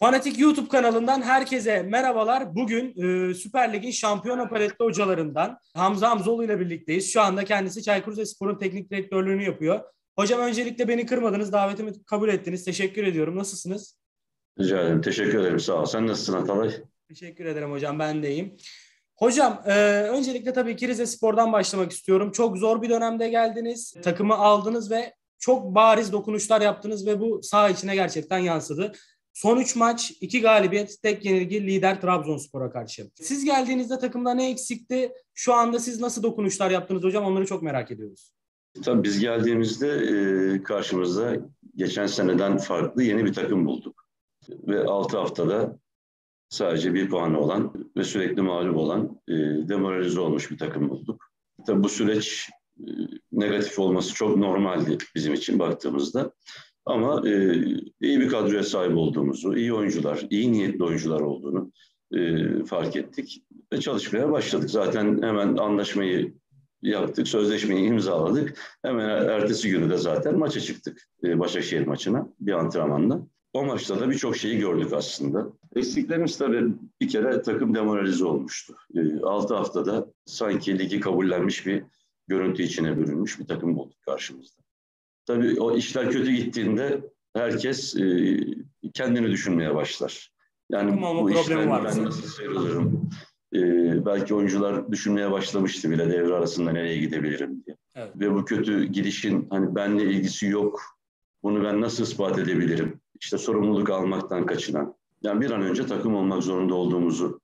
Fanatik YouTube kanalından herkese merhabalar. Bugün e, Süper Lig'in şampiyon operetli hocalarından Hamza Hamzoğlu ile birlikteyiz. Şu anda kendisi Çaykur Rizespor'un teknik direktörlüğünü yapıyor. Hocam öncelikle beni kırmadınız, davetimi kabul ettiniz. Teşekkür ediyorum. Nasılsınız? Rica ederim. Teşekkür ederim. Sağ ol. Sen nasılsın Atalay? Teşekkür ederim hocam. Ben de iyiyim. Hocam e, öncelikle tabii ki Rize Spor'dan başlamak istiyorum. Çok zor bir dönemde geldiniz. Takımı aldınız ve çok bariz dokunuşlar yaptınız ve bu saha içine gerçekten yansıdı. Son 3 maç 2 galibiyet tek yenilgi lider Trabzonspor'a karşı. Siz geldiğinizde takımda ne eksikti? Şu anda siz nasıl dokunuşlar yaptınız hocam? Onları çok merak ediyoruz. Tabii biz geldiğimizde e, karşımızda geçen seneden farklı yeni bir takım bulduk. Ve 6 haftada sadece bir puanı olan ve sürekli mağlup olan e, demoralize olmuş bir takım bulduk. Tabii bu süreç e, negatif olması çok normaldi bizim için baktığımızda. Ama e, iyi bir kadroya sahip olduğumuzu, iyi oyuncular, iyi niyetli oyuncular olduğunu e, fark ettik ve çalışmaya başladık. Zaten hemen anlaşmayı yaptık, sözleşmeyi imzaladık. Hemen ertesi günü de zaten maça çıktık e, Başakşehir maçına bir antrenmanla. O maçta da birçok şeyi gördük aslında. Eksiklerimiz tabii bir kere takım demoralize olmuştu. E, 6 haftada sanki ligi kabullenmiş bir görüntü içine bürünmüş bir takım bulduk karşımızda. Tabii o işler kötü gittiğinde herkes e, kendini düşünmeye başlar. Yani Tamam, o bu işten ben nasıl sıyrılırım? E, belki oyuncular düşünmeye başlamıştı bile devre arasında nereye gidebilirim diye. Evet. Ve bu kötü gidişin hani benle ilgisi yok. Bunu ben nasıl ispat edebilirim? İşte sorumluluk almaktan kaçınan. Yani bir an önce takım olmak zorunda olduğumuzu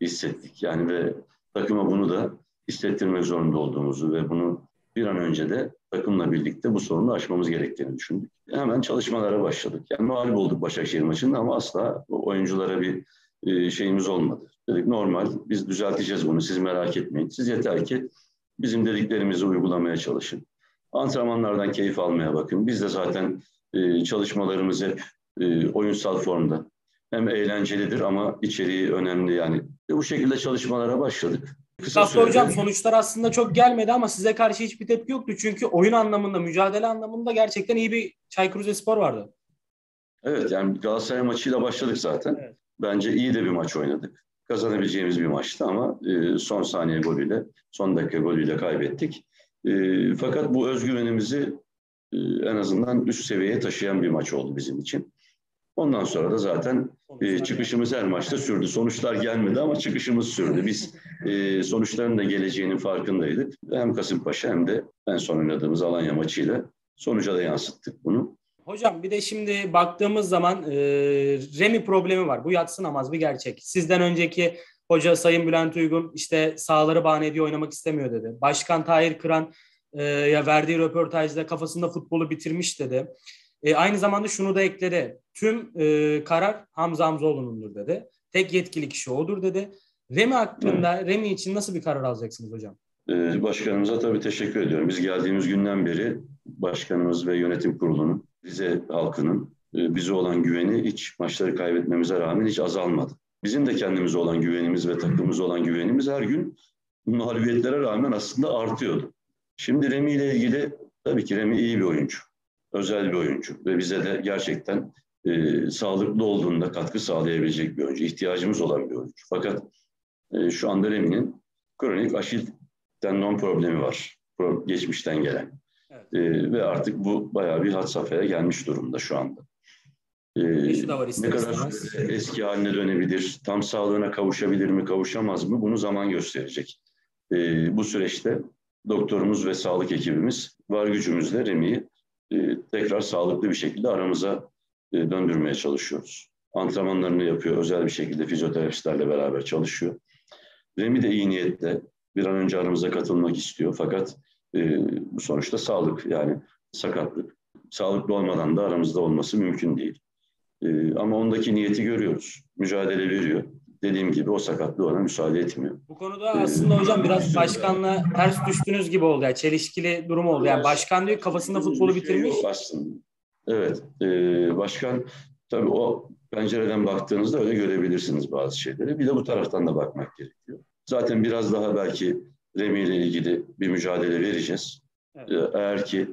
hissettik. Yani ve takıma bunu da hissettirmek zorunda olduğumuzu ve bunu bir an önce de takımla birlikte bu sorunu aşmamız gerektiğini düşündük. Hemen çalışmalara başladık. Yani mağlup olduk Başakşehir maçında ama asla oyunculara bir e, şeyimiz olmadı. Dedik normal, biz düzelteceğiz bunu, siz merak etmeyin. Siz yeter ki bizim dediklerimizi uygulamaya çalışın. Antrenmanlardan keyif almaya bakın. Biz de zaten e, çalışmalarımız hep e, oyunsal formda. Hem eğlencelidir ama içeriği önemli yani. Bu şekilde çalışmalara başladık. Kısa Hafta hocam sonuçlar aslında çok gelmedi ama size karşı hiçbir tepki yoktu. Çünkü oyun anlamında, mücadele anlamında gerçekten iyi bir Çaykur Rizespor vardı. Evet yani Galatasaray maçıyla başladık zaten. Evet. Bence iyi de bir maç oynadık. Kazanabileceğimiz bir maçtı ama e, son saniye golüyle, son dakika golüyle kaybettik. E, fakat bu özgüvenimizi e, en azından üst seviyeye taşıyan bir maç oldu bizim için. Ondan sonra da zaten e, çıkışımız her maçta sürdü. Sonuçlar gelmedi ama çıkışımız sürdü. Biz e, sonuçların da geleceğinin farkındaydık. Hem Kasımpaşa hem de en son oynadığımız Alanya maçıyla sonuca da yansıttık bunu. Hocam bir de şimdi baktığımız zaman e, Remi problemi var. Bu yatsınamaz bir gerçek. Sizden önceki hoca Sayın Bülent Uygun işte sahaları bahane ediyor oynamak istemiyor dedi. Başkan Tahir Kıran e, ya verdiği röportajda kafasında futbolu bitirmiş dedi. E, aynı zamanda şunu da ekledi. Tüm e, karar Hamza Hamzoğlu'nundur dedi. Tek yetkili kişi odur dedi. Remi hakkında, Remi için nasıl bir karar alacaksınız hocam? Ee, Başkanımıza tabii teşekkür ediyorum. Biz geldiğimiz günden beri başkanımız ve yönetim kurulunun, Rize halkının e, bize olan güveni hiç maçları kaybetmemize rağmen hiç azalmadı. Bizim de kendimize olan güvenimiz ve takımımıza olan güvenimiz her gün mağlubiyetlere rağmen aslında artıyordu. Şimdi Remi ile ilgili tabii ki Remi iyi bir oyuncu. Özel bir oyuncu ve bize de gerçekten e, sağlıklı olduğunda katkı sağlayabilecek bir oyuncu. ihtiyacımız olan bir oyuncu. Fakat e, şu anda Remi'nin kronik aşil tendon problemi var. Pro- geçmişten gelen. Evet. Ee, ve artık bu bayağı bir had safhaya gelmiş durumda şu anda. Da var ne kadar eski haline dönebilir, tam sağlığına kavuşabilir mi, kavuşamaz mı bunu zaman gösterecek. Ee, bu süreçte doktorumuz ve sağlık ekibimiz var gücümüzle Remi'yi e, tekrar sağlıklı bir şekilde aramıza e, döndürmeye çalışıyoruz. Antrenmanlarını yapıyor, özel bir şekilde fizyoterapistlerle beraber çalışıyor. Remi de iyi niyetle bir an önce aramıza katılmak istiyor. Fakat e, bu sonuçta sağlık yani sakatlık. Sağlıklı olmadan da aramızda olması mümkün değil. E, ama ondaki niyeti görüyoruz. Mücadele veriyor. Dediğim gibi o sakatlığı ona müsaade etmiyor. Bu konuda aslında hocam biraz başkanla ters düştünüz gibi oldu. Yani çelişkili durum oldu. Yani başkan diyor kafasında futbolu şey bitirmiş. Evet. e, başkan tabii o pencereden baktığınızda öyle görebilirsiniz bazı şeyleri. Bir de bu taraftan da bakmak gerekiyor. Zaten biraz daha belki Remi ile ilgili bir mücadele vereceğiz. Evet. E, Eğer ki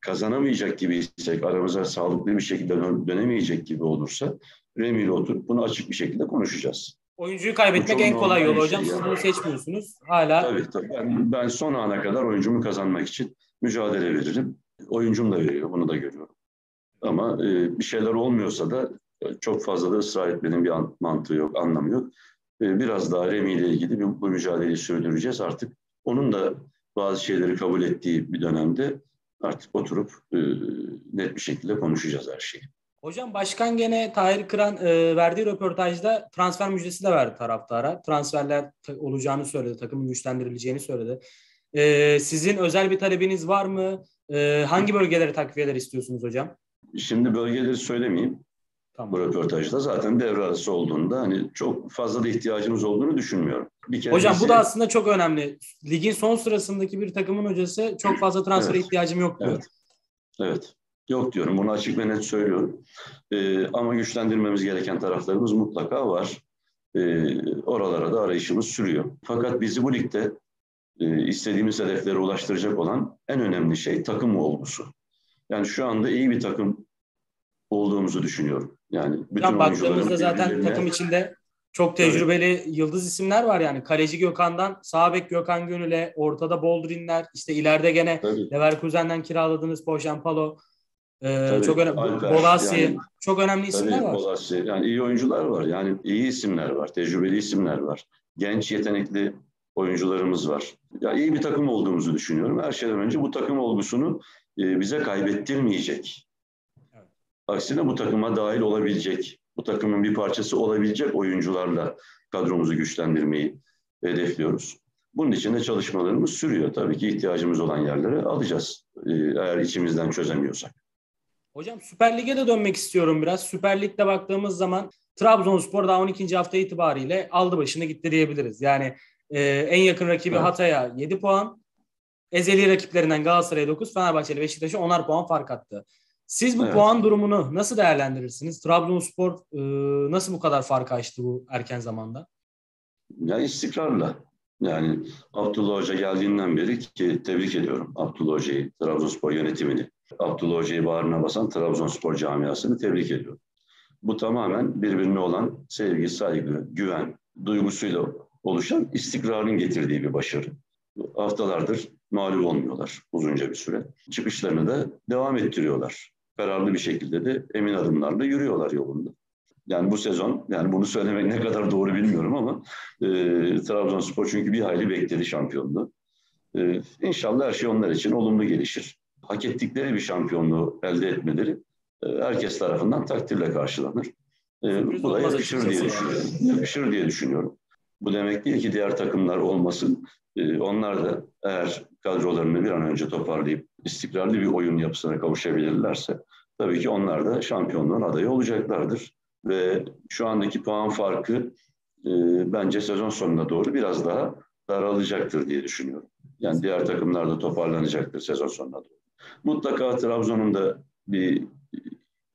kazanamayacak gibiysek, aramıza sağlıklı bir şekilde dön- dönemeyecek gibi olursa Remi ile oturup bunu açık bir şekilde konuşacağız. Oyuncuyu kaybetmek en kolay yolu hocam. Siz bunu seçmiyorsunuz. Hala. Tabii tabii. Ben, ben son ana kadar oyuncumu kazanmak için mücadele veririm. Oyuncum da veriyor. Bunu da görüyorum. Ama e, bir şeyler olmuyorsa da e, çok fazla da ısrar etmenin bir an, mantığı yok, anlamı yok. E, biraz daha Remi ile ilgili bu, bu mücadeleyi sürdüreceğiz. Artık onun da bazı şeyleri kabul ettiği bir dönemde artık oturup e, net bir şekilde konuşacağız her şeyi. Hocam başkan gene Tahir Kıran e, verdiği röportajda transfer müjdesi de verdi taraftara. Transferler olacağını söyledi, takımın güçlendirileceğini söyledi. E, sizin özel bir talebiniz var mı? E, hangi bölgelere takviyeler istiyorsunuz hocam? Şimdi bölgeleri söylemeyeyim. Tamam. Bu röportajda zaten devre arası olduğunda hani çok fazla da ihtiyacımız olduğunu düşünmüyorum. Bir kere Hocam bu da aslında çok önemli. Ligin son sırasındaki bir takımın hocası çok fazla transfere evet. ihtiyacım yok diyor. Evet. evet. Yok diyorum. Bunu açık ve net söylüyorum. Ee, ama güçlendirmemiz gereken taraflarımız mutlaka var. Ee, oralara da arayışımız sürüyor. Fakat bizi bu ligde e, istediğimiz hedeflere ulaştıracak olan en önemli şey takım olgusu. Yani şu anda iyi bir takım olduğumuzu düşünüyorum. Yani bütün ya baktığımızda zaten birbirine... takım içinde çok tecrübeli evet. yıldız isimler var yani. Kaleci Gökhan'dan sağ bek Gökhan Gönül'e, ortada Boldrinler, işte ileride gene Tabii. Leverkusen'den kiraladığınız Palo. Ee, çok önemli. Bolasi. Yani, çok önemli isimler tabii, var. Bolasi. Yani iyi oyuncular var. Yani iyi isimler var. Tecrübeli isimler var. Genç yetenekli oyuncularımız var. Ya iyi bir takım olduğumuzu düşünüyorum. Her şeyden önce bu takım olgusunu e, bize kaybettirmeyecek. Evet. Aksine bu takıma dahil olabilecek, bu takımın bir parçası olabilecek oyuncularla kadromuzu güçlendirmeyi hedefliyoruz. Bunun için de çalışmalarımız sürüyor. Tabii ki ihtiyacımız olan yerlere alacağız. E, eğer içimizden çözemiyorsak. Hocam Süper Lig'e de dönmek istiyorum biraz. Süper Lig'de baktığımız zaman Trabzonspor daha 12. hafta itibariyle aldı başını gitti diyebiliriz. Yani e, en yakın rakibi evet. Hatay'a 7 puan. Ezeli rakiplerinden Galatasaray'a 9, Fenerbahçe ile Beşiktaş'a 10'ar puan fark attı. Siz bu evet. puan durumunu nasıl değerlendirirsiniz? Trabzonspor e, nasıl bu kadar fark açtı bu erken zamanda? Ya istikrarla. Yani Abdullah Hoca geldiğinden beri ki tebrik ediyorum Abdullah Hoca'yı, Trabzonspor yönetimini. Abdullah Hoca'yı bağrına basan Trabzonspor camiasını tebrik ediyorum. Bu tamamen birbirine olan sevgi, saygı, güven duygusuyla oluşan istikrarın getirdiği bir başarı. Haftalardır mağlup olmuyorlar uzunca bir süre. Çıkışlarını da devam ettiriyorlar. Kararlı bir şekilde de emin adımlarla yürüyorlar yolunda. Yani bu sezon, yani bunu söylemek ne kadar doğru bilmiyorum ama e, Trabzonspor çünkü bir hayli bekledi şampiyonluğu. E, inşallah her şey onlar için olumlu gelişir. Hak ettikleri bir şampiyonluğu elde etmeleri e, herkes tarafından takdirle karşılanır. E, bu da yakışır diye düşünüyorum. Yakışır diye düşünüyorum. Bu demek değil ki diğer takımlar olmasın. E, onlar da eğer kadrolarını bir an önce toparlayıp istikrarlı bir oyun yapısına kavuşabilirlerse tabii ki onlar da şampiyonluğun adayı olacaklardır. Ve şu andaki puan farkı e, bence sezon sonuna doğru biraz daha daralacaktır diye düşünüyorum. Yani diğer takımlar da toparlanacaktır sezon sonuna doğru. Mutlaka Trabzon'un da bir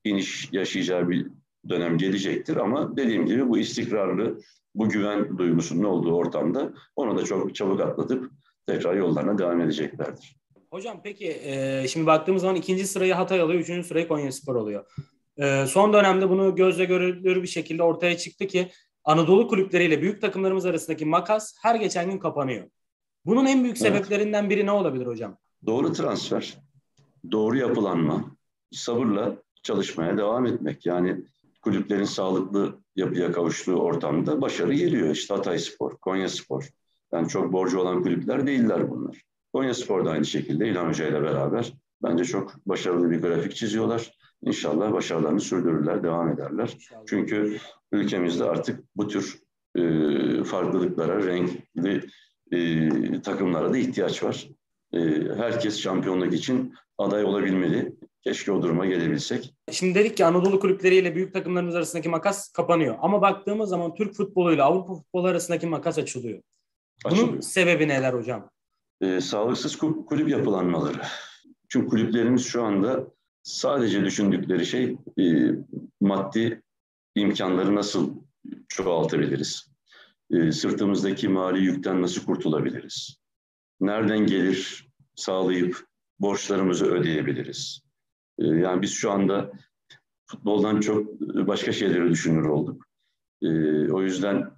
iniş yaşayacağı bir dönem gelecektir ama dediğim gibi bu istikrarlı, bu güven duygusunun olduğu ortamda onu da çok çabuk atlatıp tekrar yollarına devam edeceklerdir. Hocam peki e, şimdi baktığımız zaman ikinci sırayı Hatay alıyor, üçüncü sırayı Konya Spor alıyor. E, son dönemde bunu gözle görülür bir şekilde ortaya çıktı ki Anadolu kulüpleriyle büyük takımlarımız arasındaki makas her geçen gün kapanıyor. Bunun en büyük sebeplerinden biri ne olabilir hocam? Doğru transfer, doğru yapılanma, sabırla çalışmaya devam etmek. Yani kulüplerin sağlıklı yapıya kavuştuğu ortamda başarı geliyor. İşte Hatay Spor, Konya Spor. Yani çok borcu olan kulüpler değiller bunlar. Konya Spor da aynı şekilde İlhan Hoca ile beraber bence çok başarılı bir grafik çiziyorlar. İnşallah başarılarını sürdürürler, devam ederler. İnşallah. Çünkü ülkemizde artık bu tür e, farklılıklara, renkli e, takımlara da ihtiyaç var. E, herkes şampiyonluk için aday olabilmeli. Keşke o duruma gelebilsek. Şimdi dedik ki Anadolu kulüpleriyle büyük takımlarımız arasındaki makas kapanıyor. Ama baktığımız zaman Türk futboluyla Avrupa futbolu arasındaki makas açılıyor. açılıyor. Bunun sebebi neler hocam? E, sağlıksız kulüp yapılanmaları. Çünkü kulüplerimiz şu anda sadece düşündükleri şey e, maddi imkanları nasıl çoğaltabiliriz? E, sırtımızdaki mali yükten nasıl kurtulabiliriz? Nereden gelir sağlayıp borçlarımızı ödeyebiliriz? E, yani biz şu anda futboldan çok başka şeyleri düşünür olduk. E, o yüzden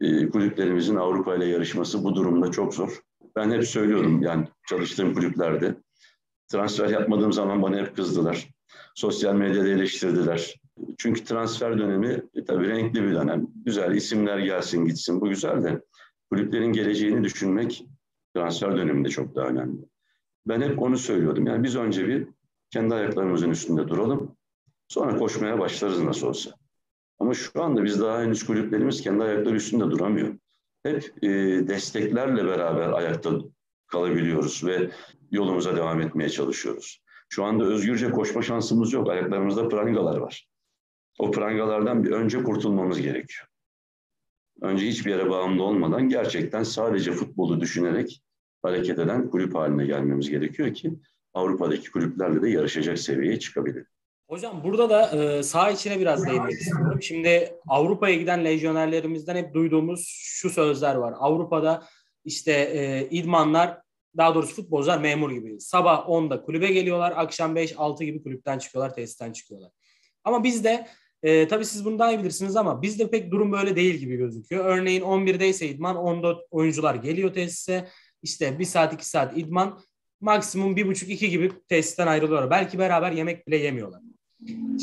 e, kulüplerimizin Avrupa ile yarışması bu durumda çok zor. Ben hep söylüyorum yani çalıştığım kulüplerde transfer yapmadığım zaman bana hep kızdılar. Sosyal medyada eleştirdiler. Çünkü transfer dönemi e, tabii renkli bir dönem. Güzel isimler gelsin gitsin bu güzel de kulüplerin geleceğini düşünmek transfer döneminde çok daha önemli. Ben hep onu söylüyordum. Yani biz önce bir kendi ayaklarımızın üstünde duralım. Sonra koşmaya başlarız nasıl olsa. Ama şu anda biz daha henüz kulüplerimiz kendi ayakları üstünde duramıyor. Hep e, desteklerle beraber ayakta kalabiliyoruz ve yolumuza devam etmeye çalışıyoruz. Şu anda özgürce koşma şansımız yok. Ayaklarımızda prangalar var. O prangalardan bir önce kurtulmamız gerekiyor. Önce hiçbir yere bağımlı olmadan gerçekten sadece futbolu düşünerek hareket eden kulüp haline gelmemiz gerekiyor ki Avrupa'daki kulüplerle de yarışacak seviyeye çıkabilir. Hocam burada da e, saha içine biraz değinmek istiyorum. Şimdi Avrupa'ya giden lejyonerlerimizden hep duyduğumuz şu sözler var. Avrupa'da işte e, idmanlar daha doğrusu futbolcular memur gibi. Sabah 10'da kulübe geliyorlar, akşam 5-6 gibi kulüpten çıkıyorlar, tesisten çıkıyorlar. Ama bizde e, tabii siz bunu daha iyi bilirsiniz ama bizde pek durum böyle değil gibi gözüküyor. Örneğin 11'deyse idman, 10'da oyuncular geliyor tesise. İşte 1 saat 2 saat idman, maksimum 1,5-2 gibi tesisten ayrılıyorlar. Belki beraber yemek bile yemiyorlar.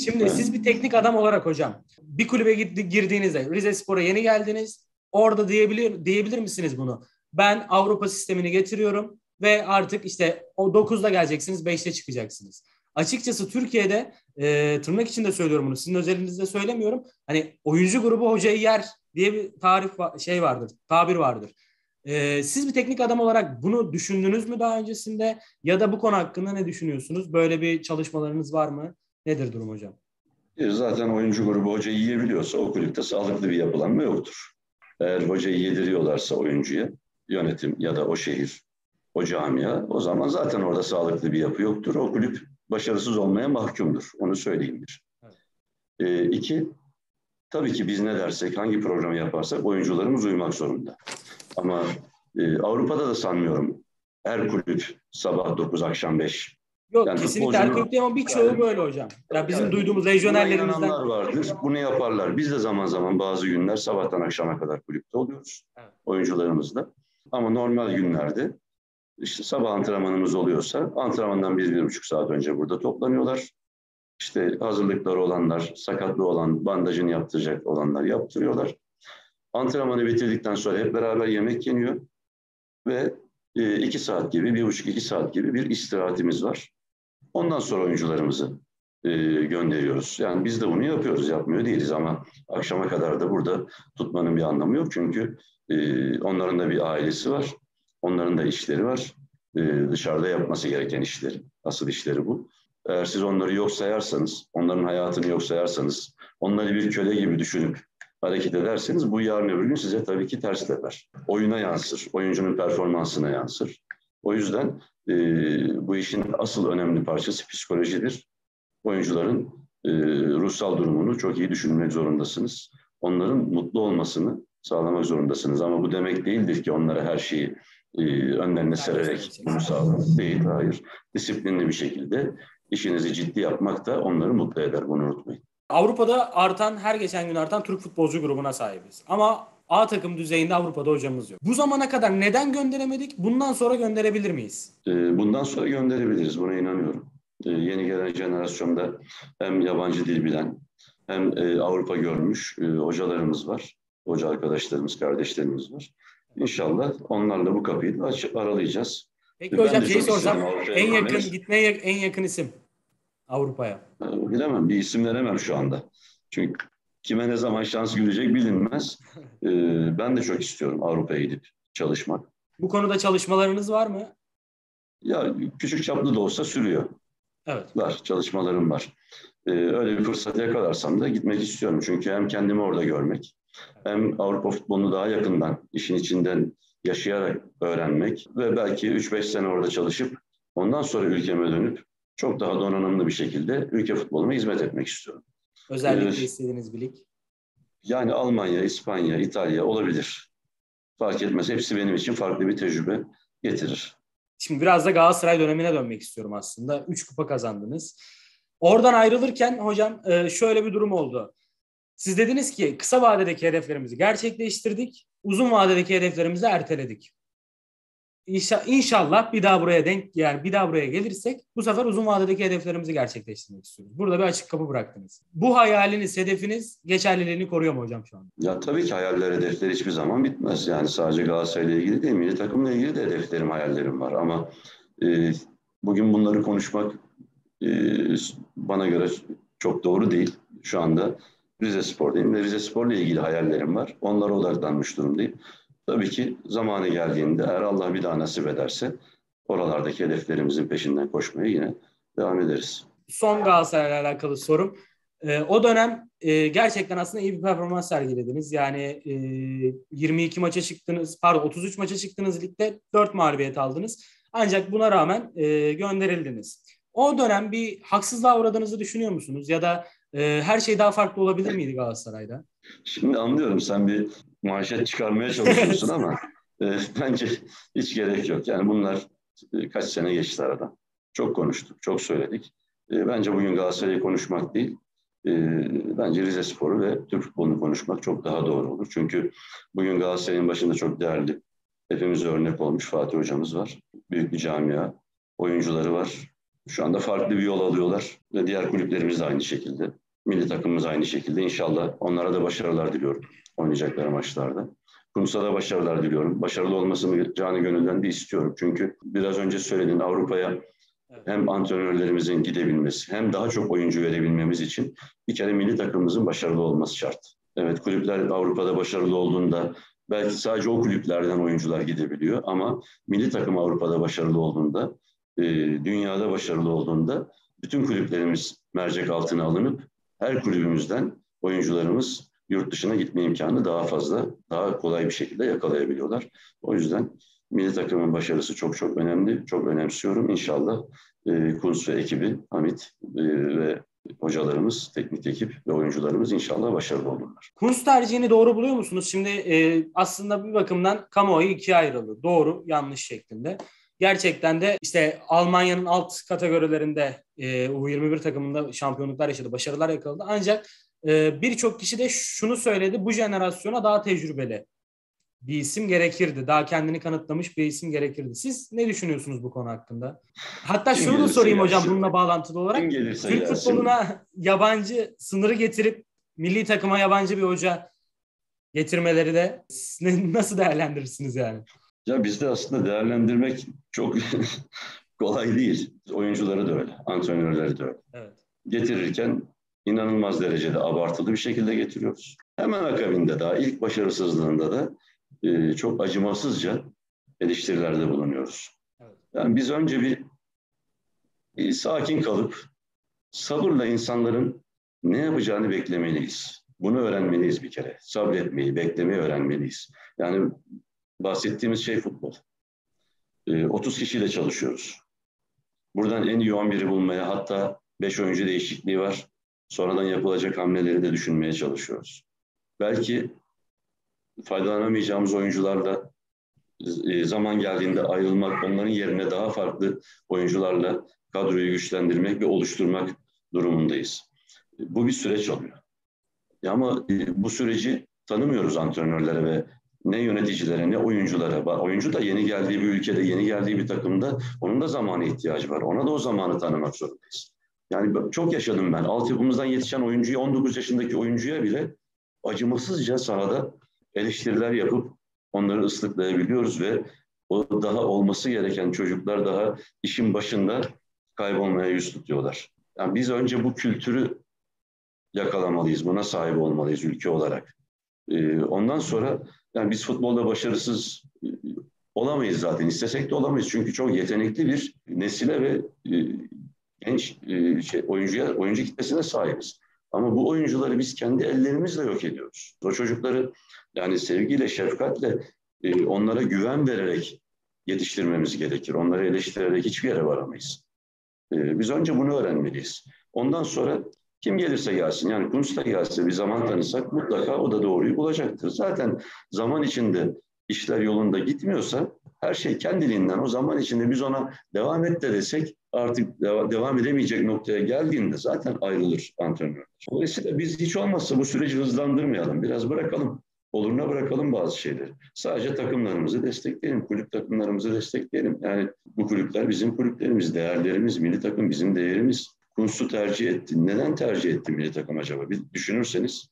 Şimdi evet. siz bir teknik adam olarak hocam bir kulübe girdiğinizde Rize Spor'a yeni geldiniz. Orada diyebilir diyebilir misiniz bunu? Ben Avrupa sistemini getiriyorum ve artık işte o 9'da geleceksiniz 5'te çıkacaksınız. Açıkçası Türkiye'de e, tırnak içinde söylüyorum bunu. Sizin özelinizde söylemiyorum. Hani oyuncu grubu hocayı yer diye bir tarif şey vardır, tabir vardır. E, siz bir teknik adam olarak bunu düşündünüz mü daha öncesinde ya da bu konu hakkında ne düşünüyorsunuz? Böyle bir çalışmalarınız var mı? Nedir durum hocam? E, zaten oyuncu grubu hocayı yiyebiliyorsa o kulüpte sağlıklı bir yapılanma yoktur. Eğer hocayı yediriyorlarsa oyuncuya yönetim ya da o şehir, o camia o zaman zaten orada sağlıklı bir yapı yoktur. O kulüp başarısız olmaya mahkumdur. Onu söyleyeyim bir. Evet. E, iki, tabii ki biz ne dersek, hangi programı yaparsak oyuncularımız uymak zorunda. Ama e, Avrupa'da da sanmıyorum her kulüp sabah 9 akşam 5 Yok yani kesinlikle her kulüp değil ama birçoğu yani, böyle hocam. Ya bizim yani, duyduğumuz lejyonerlerimizden. vardır. Bunu yaparlar. Biz de zaman zaman bazı günler sabahtan akşama kadar kulüpte oluyoruz. Evet. Oyuncularımızla. Ama normal günlerde işte sabah antrenmanımız oluyorsa antrenmandan bir, bir buçuk saat önce burada toplanıyorlar. İşte hazırlıkları olanlar, sakatlı olan, bandajını yaptıracak olanlar yaptırıyorlar. Antrenmanı bitirdikten sonra hep beraber yemek yeniyor. Ve e, iki saat gibi, bir buçuk iki saat gibi bir istirahatimiz var. Ondan sonra oyuncularımızı e, gönderiyoruz. Yani biz de bunu yapıyoruz, yapmıyor değiliz ama akşama kadar da burada tutmanın bir anlamı yok. Çünkü e, onların da bir ailesi var, onların da işleri var. E, dışarıda yapması gereken işleri, asıl işleri bu. Eğer siz onları yok sayarsanız, onların hayatını yok sayarsanız, onları bir köle gibi düşünüp hareket ederseniz bu yarın öbür gün size tabii ki ters teper. Oyuna yansır, oyuncunun performansına yansır. O yüzden e, bu işin asıl önemli parçası psikolojidir. Oyuncuların e, ruhsal durumunu çok iyi düşünmek zorundasınız. Onların mutlu olmasını sağlamak zorundasınız. Ama bu demek değildir ki onlara her şeyi e, önlerine sererek bunu sağlamak değil. Hayır. Disiplinli bir şekilde işinizi ciddi yapmak da onları mutlu eder. Bunu unutmayın. Avrupa'da artan her geçen gün artan Türk futbolcu grubuna sahibiz. Ama A takım düzeyinde Avrupa'da hocamız yok. Bu zamana kadar neden gönderemedik? Bundan sonra gönderebilir miyiz? Ee, bundan sonra gönderebiliriz. Buna inanıyorum. Ee, yeni gelen jenerasyonda hem yabancı dil bilen hem e, Avrupa görmüş e, hocalarımız var. Hoca arkadaşlarımız, kardeşlerimiz var. İnşallah onlarla bu kapıyı da açıp aralayacağız. Peki ben hocam şey soracağım. En yakın, gitmeye en yakın isim Avrupa'ya. Bilemem. Bir isim veremem şu anda. Çünkü Kime ne zaman şans gülecek bilinmez. Ee, ben de çok istiyorum Avrupa'ya gidip çalışmak. Bu konuda çalışmalarınız var mı? Ya küçük çaplı da olsa sürüyor. Evet. Var, çalışmalarım var. Ee, öyle bir fırsat yakalarsam da gitmek istiyorum. Çünkü hem kendimi orada görmek, hem Avrupa futbolunu daha yakından, işin içinden yaşayarak öğrenmek ve belki 3-5 sene orada çalışıp ondan sonra ülkeme dönüp çok daha donanımlı bir şekilde ülke futboluna hizmet etmek istiyorum. Özellikle ee, istediğiniz bir lig? Yani Almanya, İspanya, İtalya olabilir. Fark etmez. Hepsi benim için farklı bir tecrübe getirir. Şimdi biraz da Galatasaray dönemine dönmek istiyorum aslında. Üç kupa kazandınız. Oradan ayrılırken hocam e, şöyle bir durum oldu. Siz dediniz ki kısa vadedeki hedeflerimizi gerçekleştirdik, uzun vadedeki hedeflerimizi erteledik. İnşallah bir daha buraya denk yani bir daha buraya gelirsek bu sefer uzun vadedeki hedeflerimizi gerçekleştirmek istiyoruz. Burada bir açık kapı bıraktınız. Bu hayaliniz, hedefiniz geçerliliğini koruyor mu hocam şu an? Ya tabii ki hayaller, hedefler hiçbir zaman bitmez. Yani sadece Galatasaray'la ilgili değil, milli takımla ilgili de hedeflerim, hayallerim var. Ama e, bugün bunları konuşmak e, bana göre çok doğru değil. Şu anda Rize Spor'dayım ve Rize Spor'la ilgili hayallerim var. Onlara odaklanmış durumdayım. Tabii ki zamanı geldiğinde eğer Allah bir daha nasip ederse oralardaki hedeflerimizin peşinden koşmaya yine devam ederiz. Son Galatasaray'la alakalı sorum. E, o dönem e, gerçekten aslında iyi bir performans sergilediniz. Yani e, 22 maça çıktınız, pardon 33 maça çıktınız ligde 4 mağlubiyet aldınız. Ancak buna rağmen e, gönderildiniz. O dönem bir haksızlığa uğradığınızı düşünüyor musunuz? Ya da e, her şey daha farklı olabilir miydi Galatasaray'da? Şimdi anlıyorum sen bir manşet çıkarmaya çalışıyorsun ama e, bence hiç gerek yok. Yani bunlar e, kaç sene geçti arada. Çok konuştuk, çok söyledik. E, bence bugün Galatasaray'ı konuşmak değil, e, bence Rize Sporu ve Türk futbolunu konuşmak çok daha doğru olur. Çünkü bugün Galatasaray'ın başında çok değerli, hepimize örnek olmuş Fatih hocamız var. Büyük bir camia, oyuncuları var. Şu anda farklı bir yol alıyorlar ve diğer kulüplerimiz de aynı şekilde. Milli takımımız aynı şekilde. İnşallah onlara da başarılar diliyorum oynayacakları maçlarda. Kumsal'a başarılar diliyorum. Başarılı olmasını canı gönülden de istiyorum. Çünkü biraz önce söylediğin Avrupa'ya hem antrenörlerimizin gidebilmesi hem daha çok oyuncu verebilmemiz için bir kere milli takımımızın başarılı olması şart. Evet kulüpler Avrupa'da başarılı olduğunda belki sadece o kulüplerden oyuncular gidebiliyor ama milli takım Avrupa'da başarılı olduğunda, e, dünyada başarılı olduğunda bütün kulüplerimiz mercek altına alınıp her kulübümüzden oyuncularımız yurt dışına gitme imkanı daha fazla, daha kolay bir şekilde yakalayabiliyorlar. O yüzden milli takımın başarısı çok çok önemli. Çok önemsiyorum. İnşallah e, Kunz ve ekibi, Hamit e, ve hocalarımız, teknik ekip ve oyuncularımız inşallah başarılı olurlar. Kunz tercihini doğru buluyor musunuz? Şimdi e, aslında bir bakımdan kamuoyu ikiye ayrıldı. Doğru, yanlış şeklinde. Gerçekten de işte Almanya'nın alt kategorilerinde e, U21 takımında şampiyonluklar yaşadı, başarılar yakaladı. Ancak e, birçok kişi de şunu söyledi, bu jenerasyona daha tecrübeli bir isim gerekirdi. Daha kendini kanıtlamış bir isim gerekirdi. Siz ne düşünüyorsunuz bu konu hakkında? Hatta Kim şunu da sorayım hocam bununla bağlantılı olarak. Türk futboluna yabancı sınırı getirip milli takıma yabancı bir hoca getirmeleri de nasıl değerlendirirsiniz yani? Ya bizde aslında değerlendirmek çok kolay değil. Oyuncuları da öyle, antrenörleri de öyle. Evet. Getirirken inanılmaz derecede abartılı bir şekilde getiriyoruz. Hemen akabinde daha ilk başarısızlığında da e, çok acımasızca eleştirilerde bulunuyoruz. Yani biz önce bir, bir sakin kalıp sabırla insanların ne yapacağını beklemeliyiz. Bunu öğrenmeliyiz bir kere. Sabretmeyi, beklemeyi öğrenmeliyiz. Yani bahsettiğimiz şey futbol. E, 30 kişiyle çalışıyoruz. Buradan en iyi 11'i bulmaya hatta 5 oyuncu değişikliği var. Sonradan yapılacak hamleleri de düşünmeye çalışıyoruz. Belki faydalanamayacağımız oyuncularla e, zaman geldiğinde ayrılmak, onların yerine daha farklı oyuncularla kadroyu güçlendirmek ve oluşturmak durumundayız. Bu bir süreç oluyor. Ama e, bu süreci tanımıyoruz antrenörlere ve ne yöneticilere ne oyunculara. Oyuncu da yeni geldiği bir ülkede, yeni geldiği bir takımda onun da zamana ihtiyacı var. Ona da o zamanı tanımak zorundayız. Yani çok yaşadım ben. Altyapımızdan yetişen oyuncuya, 19 yaşındaki oyuncuya bile acımasızca sahada eleştiriler yapıp onları ıslıklayabiliyoruz ve o daha olması gereken çocuklar daha işin başında kaybolmaya yüz tutuyorlar. Yani biz önce bu kültürü yakalamalıyız, buna sahip olmalıyız ülke olarak. Ee, ondan sonra yani biz futbolda başarısız e, olamayız zaten. İstesek de olamayız. Çünkü çok yetenekli bir nesile ve e, genç e, şey, oyuncuya, oyuncu kitlesine sahibiz. Ama bu oyuncuları biz kendi ellerimizle yok ediyoruz. O çocukları yani sevgiyle, şefkatle onlara güven vererek yetiştirmemiz gerekir. Onları eleştirerek hiçbir yere varamayız. Biz önce bunu öğrenmeliyiz. Ondan sonra kim gelirse gelsin yani Kunst da gelse bir zaman tanısak mutlaka o da doğruyu bulacaktır. Zaten zaman içinde işler yolunda gitmiyorsa her şey kendiliğinden o zaman içinde biz ona devam et de desek artık devam edemeyecek noktaya geldiğinde zaten ayrılır antrenör. Dolayısıyla biz hiç olmazsa bu süreci hızlandırmayalım. Biraz bırakalım. Oluruna bırakalım bazı şeyleri. Sadece takımlarımızı destekleyelim, kulüp takımlarımızı destekleyelim. Yani bu kulüpler bizim kulüplerimiz, değerlerimiz, milli takım bizim değerimiz. Kunst'u tercih etti. Neden tercih etti milli takım acaba? Bir düşünürseniz.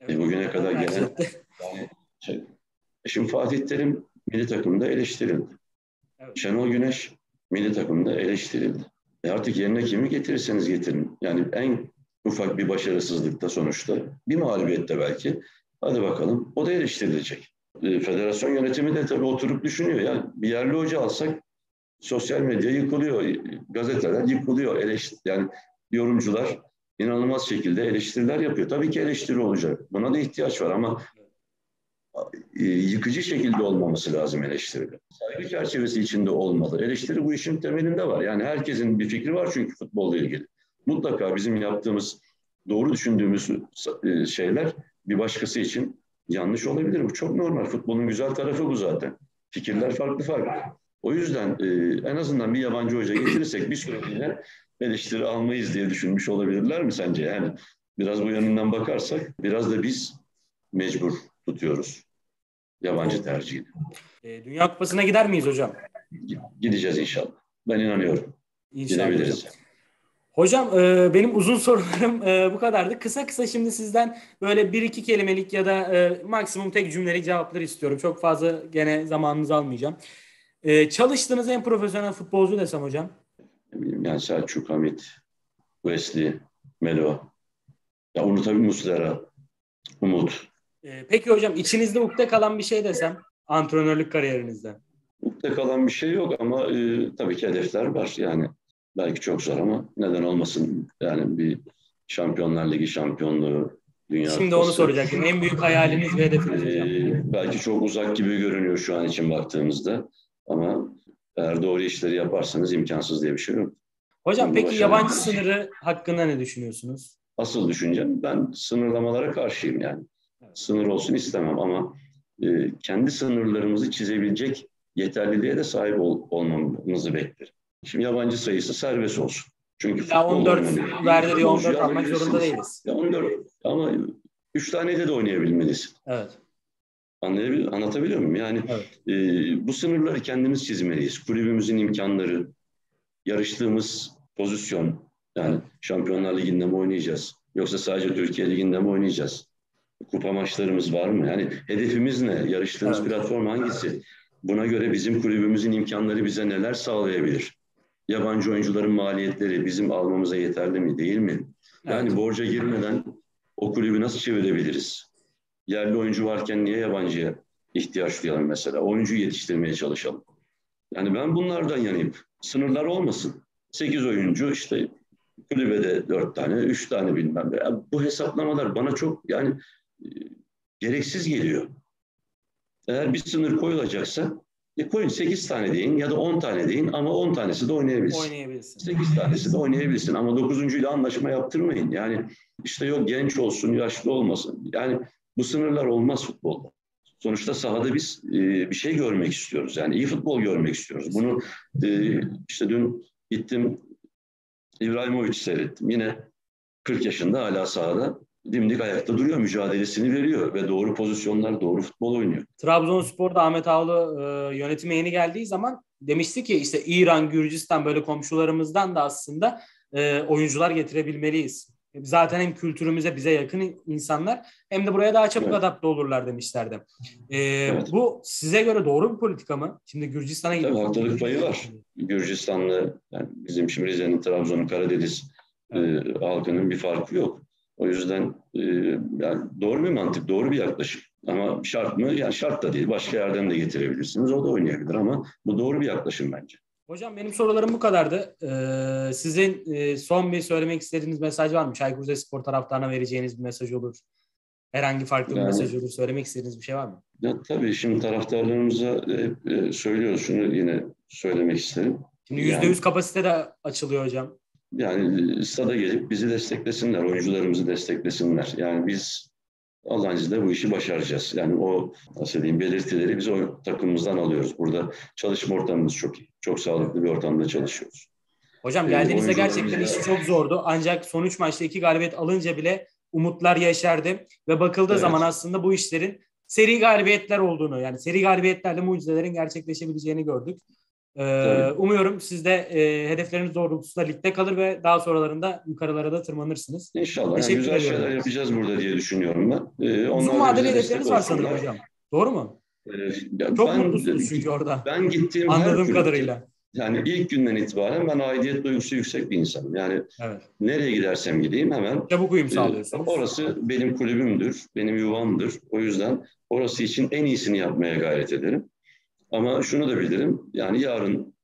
Evet, e bugüne kadar gelen yani şey, şimdi Fatih Terim milli takımda eleştirildi. Evet. Şenol Güneş milli takımda eleştirildi. E artık yerine kimi getirirseniz getirin. Yani en ufak bir başarısızlıkta sonuçta bir mağlubiyette belki hadi bakalım o da eleştirilecek. E, federasyon yönetimi de tabii oturup düşünüyor. Yani bir yerli hoca alsak sosyal medya yıkılıyor, gazeteler yıkılıyor. Eleştir, yani yorumcular inanılmaz şekilde eleştiriler yapıyor. Tabii ki eleştiri olacak. Buna da ihtiyaç var ama e, yıkıcı şekilde olmaması lazım eleştiri. Saygı çerçevesi içinde olmalı. Eleştiri bu işin temelinde var. Yani herkesin bir fikri var çünkü futbolla ilgili. Mutlaka bizim yaptığımız, doğru düşündüğümüz e, şeyler bir başkası için yanlış olabilir. Bu çok normal. Futbolun güzel tarafı bu zaten. Fikirler farklı farklı. O yüzden e, en azından bir yabancı hoca getirirsek bir süreliğine eleştiri almayız diye düşünmüş olabilirler mi sence? Yani biraz bu yönünden bakarsak biraz da biz mecbur tutuyoruz yabancı tercihini. E, Dünya Kupası'na gider miyiz hocam? Gideceğiz inşallah. Ben inanıyorum. İnşallah Gidebiliriz. Hocam. Hocam e, benim uzun sorularım e, bu kadardı. Kısa kısa şimdi sizden böyle bir iki kelimelik ya da e, maksimum tek cümlelik cevaplar istiyorum. Çok fazla gene zamanınızı almayacağım. E, çalıştığınız en profesyonel futbolcu desem hocam? Yani Selçuk, Hamit, Wesley, Melo. Ya onu tabii Muslera, Umut. Ee, peki hocam içinizde ukde kalan bir şey desem antrenörlük kariyerinizde? Ukde kalan bir şey yok ama e, tabii ki hedefler var. Yani belki çok zor ama neden olmasın yani bir Şampiyonlar Ligi şampiyonluğu, Dünya Şimdi Kupası. onu soracaktım. En büyük hayaliniz ve hedefiniz hocam. Ee, belki çok uzak gibi görünüyor şu an için baktığımızda ama eğer doğru işleri yaparsanız imkansız diye bir şey yok. Hocam Bunu peki yabancı sınırı hakkında ne düşünüyorsunuz? Asıl düşüncem ben sınırlamalara karşıyım yani. Sınır olsun istemem ama e, kendi sınırlarımızı çizebilecek yeterliliğe de sahip ol, olmamızı beklerim. Şimdi yabancı sayısı serbest olsun. Çünkü ya 14 verdi diye 14 almak zorunda değiliz. Ya 14 ama 3 tane de de oynayabilmelisin. Evet. Anlayabiliyor, anlatabiliyor muyum? Yani evet. e, bu sınırları kendimiz çizmeliyiz. Kulübümüzün imkanları, yarıştığımız pozisyon, yani Şampiyonlar Ligi'nde mi oynayacağız? Yoksa sadece Türkiye Ligi'nde mi oynayacağız? Kupa maçlarımız var mı? Yani hedefimiz ne? Yarıştığımız evet. platform hangisi? Buna göre bizim kulübümüzün imkanları bize neler sağlayabilir? Yabancı oyuncuların maliyetleri bizim almamıza yeterli mi, değil mi? Yani evet. borca girmeden o kulübü nasıl çevirebiliriz? Yerli oyuncu varken niye yabancıya ihtiyaç duyalım mesela? Oyuncu yetiştirmeye çalışalım. Yani ben bunlardan yanayım. Sınırlar olmasın. 8 oyuncu işte kulübede 4 tane, 3 tane bilmem ne. bu hesaplamalar bana çok yani gereksiz geliyor. Eğer bir sınır koyulacaksa e koyun 8 tane deyin ya da 10 tane deyin ama 10 tanesi de oynayabilirsin. Oynayabilirsin. 8 tanesi de oynayabilirsin ama 9. ile anlaşma yaptırmayın. Yani işte yok genç olsun, yaşlı olmasın. Yani bu sınırlar olmaz futbolda. Sonuçta sahada biz e, bir şey görmek istiyoruz. Yani iyi futbol görmek istiyoruz. Bunu e, işte dün gittim İbrahimovic seyrettim. Yine 40 yaşında hala sahada dimdik ayakta duruyor, mücadelesini veriyor ve doğru pozisyonlar, doğru futbol oynuyor. Trabzonspor'da Ahmet Ağlı e, yönetime yeni geldiği zaman demişti ki işte İran, Gürcistan böyle komşularımızdan da aslında e, oyuncular getirebilmeliyiz. Zaten hem kültürümüze bize yakın insanlar hem de buraya daha çabuk evet. adapte olurlar demişlerdi. Ee, evet. Bu size göre doğru bir politika mı? Şimdi Gürcistan'a gidiyor. Tabii haklılık payı var. Gürcistanlı yani bizim şimdi Rize'nin, Trabzon'un, Karadeniz evet. e, halkının bir farkı yok. O yüzden e, yani doğru bir mantık, doğru bir yaklaşım. Ama şart mı? Yani şart da değil. Başka yerden de getirebilirsiniz. O da oynayabilir ama bu doğru bir yaklaşım bence. Hocam benim sorularım bu kadardı. Ee, sizin e, son bir söylemek istediğiniz mesaj var mı? Çaykur Rizespor taraftarına vereceğiniz bir mesaj olur. Herhangi farklı yani, bir mesaj olur. Söylemek istediğiniz bir şey var mı? Ya, tabii şimdi taraftarlarımıza hep e, söylüyoruz. Şunu yine söylemek isterim. Şimdi yüzde yüz kapasite de açılıyor hocam. Yani stada gelip bizi desteklesinler, oyuncularımızı desteklesinler. Yani biz Allah'ın izniyle bu işi başaracağız. Yani o nasıl diyeyim belirtileri biz o takımımızdan alıyoruz. Burada çalışma ortamımız çok iyi. Çok sağlıklı bir ortamda çalışıyoruz. Hocam Ee, geldiğinizde gerçekten iş çok zordu. Ancak son 3 maçta 2 galibiyet alınca bile umutlar yeşerdi. Ve bakıldığı Evet. zaman aslında bu işlerin seri galibiyetler olduğunu yani seri galibiyetlerle mucizelerin gerçekleşebileceğini gördük. Ee, umuyorum siz de e, hedefleriniz doğrultusunda ligde kalır ve daha sonralarında yukarılara da tırmanırsınız. İnşallah. Yani güzel ediyorum. şeyler yapacağız burada diye düşünüyorum ben. Ee, Uzun vadeli hedefleriniz var sanırım hocam. Doğru mu? Ee, Çok ben- mutlusunuz çünkü orada. Ben gittiğim her Anladığım kulüpte- kadarıyla. Yani ilk günden itibaren ben aidiyet duygusu yüksek bir insanım. Yani Evet. nereye gidersem gideyim hemen Çabuk uyum e, sağlıyorsunuz. orası benim kulübümdür, benim yuvamdır. O yüzden orası için en iyisini yapmaya gayret ederim. Ama şunu da bilirim, yani yarın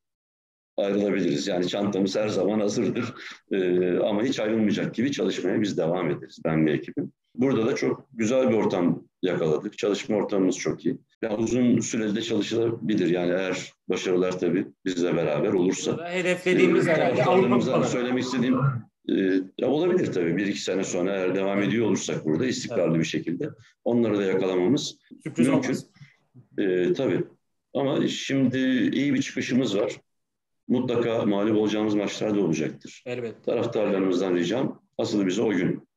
ayrılabiliriz. Yani çantamız her zaman hazırdır. Ee, ama hiç ayrılmayacak gibi çalışmaya biz devam ederiz. Ben ve ekibim. Burada da çok güzel bir ortam yakaladık. Çalışma ortamımız çok iyi. Ya uzun süreli de çalışılabilir. Yani eğer başarılar tabii bizle beraber olursa. Hedeflediğimiz Ee, herhalde Avrupa kupaları. söylemek istediğim e, ya olabilir tabii. Bir iki sene sonra eğer devam ediyor olursak burada istikrarlı bir şekilde onları da yakalamamız Sürpriz mümkün. olmaz. e, tabii. Ama şimdi iyi bir çıkışımız var. Mutlaka mağlup olacağımız maçlar da olacaktır. Elbette. Taraftarlarımızdan ricam asıl bize o gün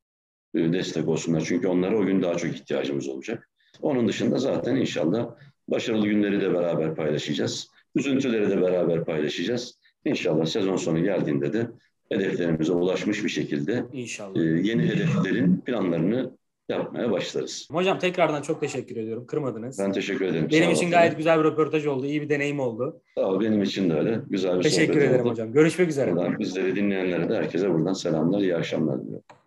e, destek olsunlar. Çünkü onlara o gün daha çok ihtiyacımız olacak. Onun dışında zaten inşallah başarılı günleri de beraber paylaşacağız. Üzüntüleri de beraber paylaşacağız. İnşallah sezon sonu geldiğinde de hedeflerimize ulaşmış bir şekilde İnşallah. e, yeni hedeflerin planlarını yapmaya başlarız. Hocam tekrardan çok teşekkür ediyorum. Kırmadınız. Ben teşekkür ederim. Benim Sağ için olun. gayet güzel bir röportaj oldu. iyi bir deneyim oldu. Sağ ol, benim için de öyle. Güzel bir Teşekkür sohbet ederim oldu. hocam. Görüşmek üzere. Buradan bizleri dinleyenlere de herkese buradan selamlar, iyi akşamlar diliyorum.